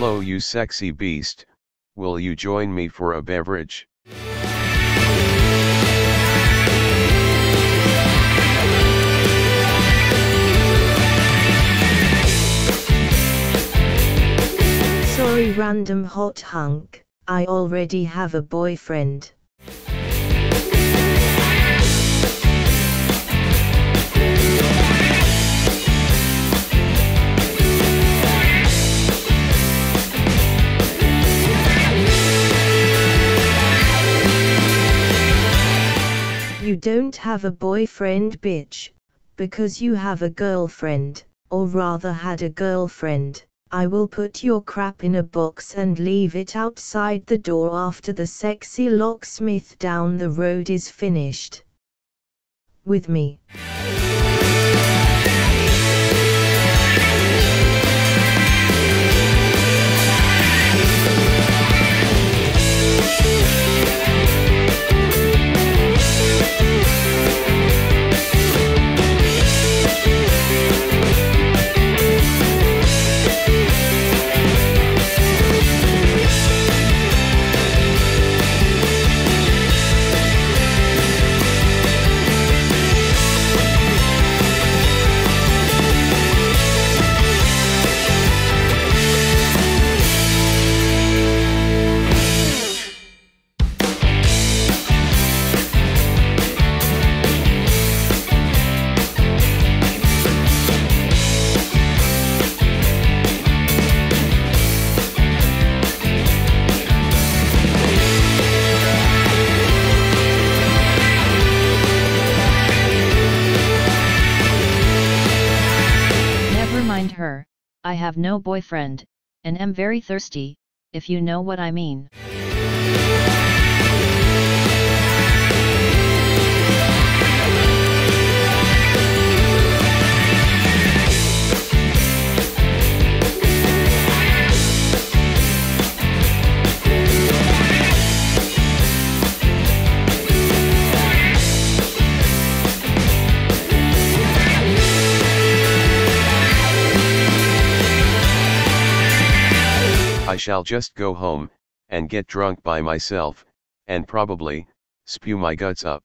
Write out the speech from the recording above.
Hello you sexy beast, will you join me for a beverage? Sorry random hot hunk, I already have a boyfriend. You don't have a boyfriend bitch, because you have a girlfriend, or rather had a girlfriend. I will put your crap in a box and leave it outside the door after the sexy locksmith down the road is finished. With me. Mind her, I have no boyfriend, and am very thirsty, if you know what I mean. I shall just go home, and get drunk by myself, and probably, spew my guts up.